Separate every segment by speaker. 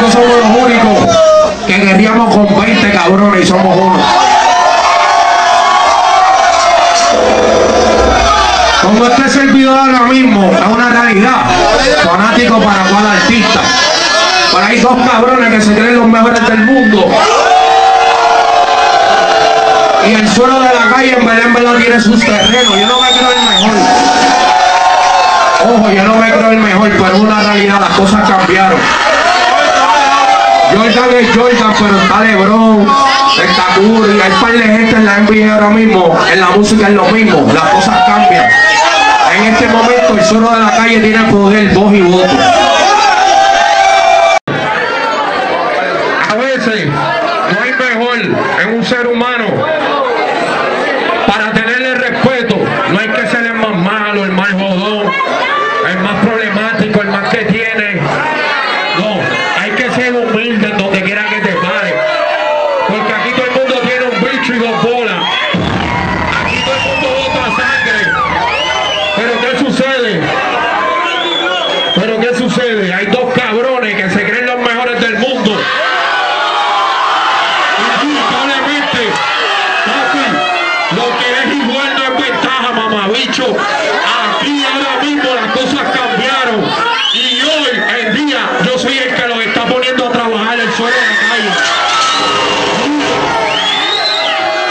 Speaker 1: fanáticos que queríamos con 20 cabrones y somos uno. Como este servidor ahora mismo es una realidad, fanático para cual artista. Por ahí dos cabrones que se creen los mejores del mundo. Y el suelo de la calle en Belén Belén tiene sus terrenos. Yo no me creo el mejor. Ojo, yo no me creo el mejor, pero es una realidad, las cosas cambiaron. Jordan es Jordan, pero está Lebron, está Curry, hay par de gente en la NBA ahora mismo, en la música es lo mismo, las cosas cambian. En este momento el suelo de la calle tiene poder, voz y voto. A veces no hay mejor en un ser humano para tenerle respeto. No hay que ser el más malo, el más jodón, el más problemático, el más que tiene ser humilde donde quiera que te pare. Porque aquí todo el mundo tiene un bicho y dos bolas. Aquí todo el mundo bota sangre. Pero ¿qué sucede? Pero ¿qué sucede? Hay dos cabrones que se creen los mejores del mundo. Indudablemente, lo que es igual no es ventaja, mamabicho. Aquí ahora mismo las cosas cambiaron. Y hoy en día yo soy el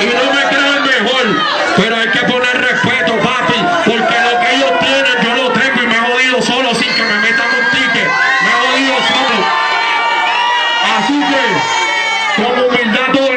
Speaker 1: Y no me crean mejor, pero hay que poner respeto, papi, porque lo que ellos tienen yo lo tengo y me he jodido solo sin que me metan un ticket. Me he jodido solo. Así que, con humildad todo